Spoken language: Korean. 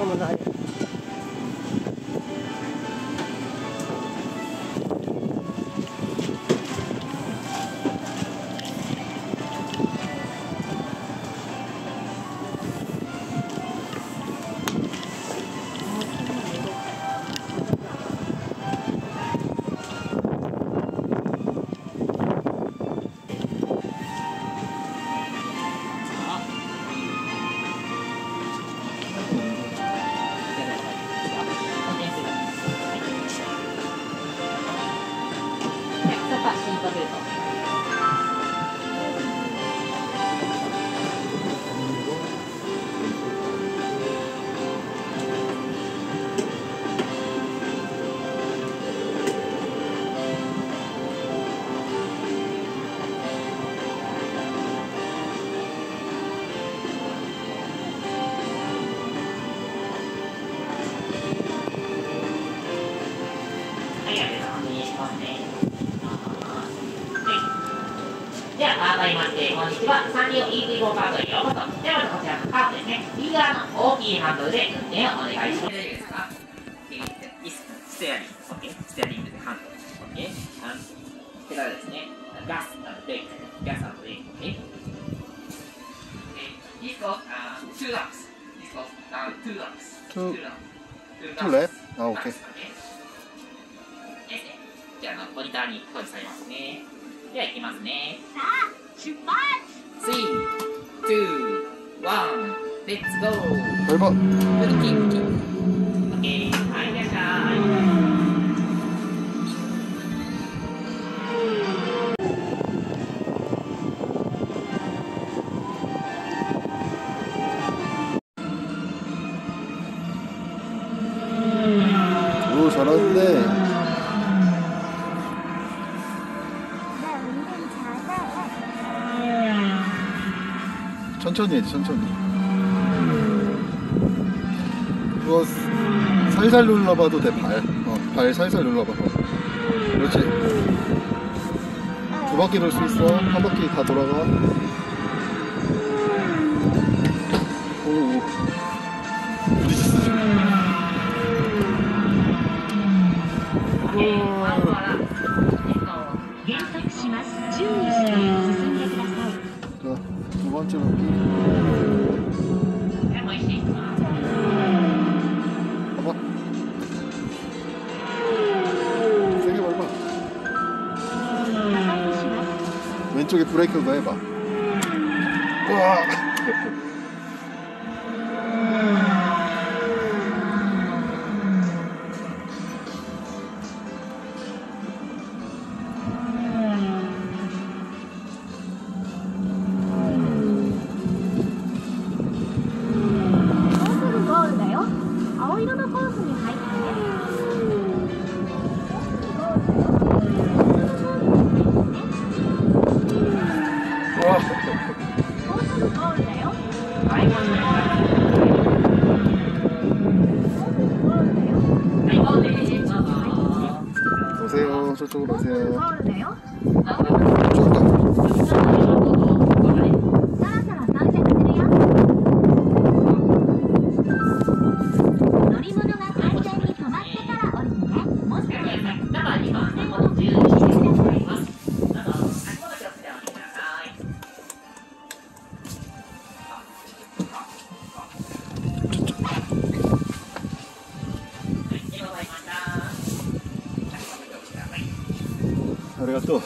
かもな では、改めまして、こんにちは。サンリオ ET ゴーカートへようこそ。では、こちらのカートですね。右側の大きいハンドルで運転をお願いします。大丈夫ですかいいステアリング、OK。ステアリングでハンドル、OK。あの手からですね、ガス、あのブレーキ、ガス、ブレーキ、OK。This goes uh, two laps. This goes uh, two laps. Two- laps. two lap? あ OK ですね。じゃあ、モニターに表示されますね。では、いきますね。出発3、2、1、レッツゴー밟아ブルキンキン。オッケー。はい、 천천히 해 천천히. 그거 살살 눌러봐도 돼발어 발 살살 눌러봐 그렇지? 두 바퀴 돌 수 있어. 한 바퀴 다 돌아가. 오 부딪혔어 지금? オ 번째 바퀴 봐봐. 세게 밟아. 왼쪽에 브레이크도 해봐. 와. 아, 아, 아. 오세요. 저쪽으로 오세요? 저쪽으로. ありがとう。